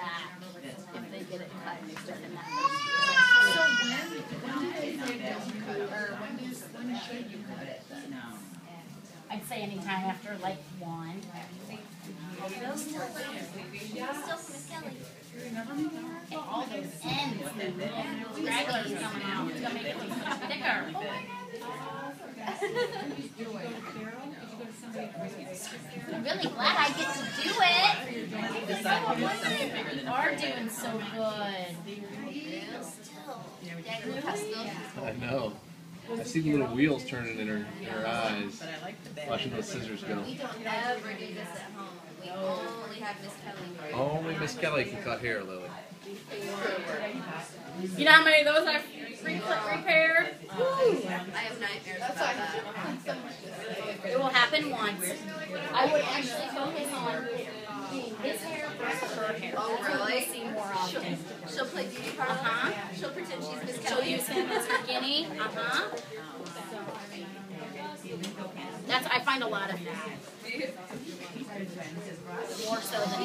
back if they get it cut within that So when, when do they say don't cut, or when do, when should you cut it then? I'd say anytime after like one. Still All those ends, the little stragglers coming out, it's gonna make it look much. I'm really glad I get to do it. You are doing so good. Dad, look how still she's I know. I see the little wheels turning in her, in her eyes. Watching those scissors go. We don't ever do this at home. We only have Miss Kelly. Only Miss Kelly can cut hair, Lily. You know how many of those I re- repaired? I have nightmares about that. It will happen once. I would actually focus on doing his hair versus her hair. Oh, That's really? we see more often. She'll play beauty parlor. Uh-huh. She'll pretend she's Miss Kelly. She'll use him as her guinea. Uh-huh. That's I find a lot of that. More so than